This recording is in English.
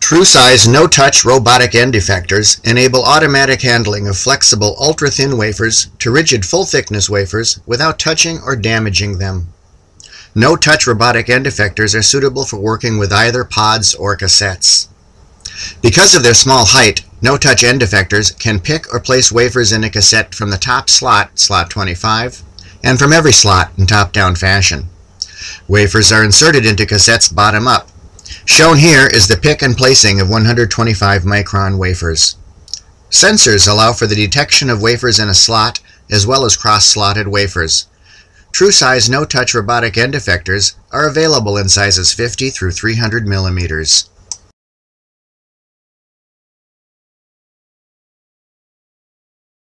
Tru-Si's no-touch robotic end effectors enable automatic handling of flexible ultra-thin wafers to rigid full-thickness wafers without touching or damaging them. No-touch robotic end effectors are suitable for working with either pods or cassettes. Because of their small height, no-touch end effectors can pick or place wafers in a cassette from the top slot, slot 25, and from every slot in top-down fashion. Wafers are inserted into cassettes bottom up. Shown here is the pick and placing of 125 micron wafers. Sensors allow for the detection of wafers in a slot as well as cross-slotted wafers. Tru-Si's no-touch robotic end effectors are available in sizes 50 through 300 millimeters.